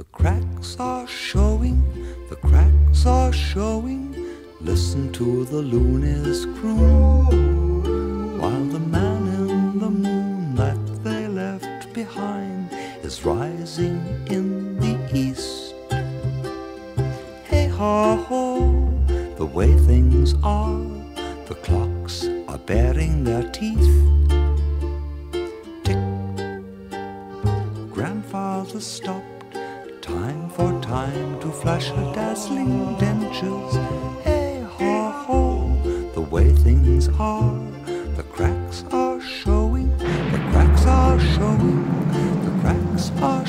The cracks are showing, the cracks are showing. Listen to the loonies croon. While the man in the moon that they left behind is rising in the east. Hey ha ho, the way things are, the clocks are baring their teeth. Tick, grandfather stopped time to flash her dazzling dentures. Hey ho ho, the way things are, the cracks are showing, the cracks are showing, the cracks are.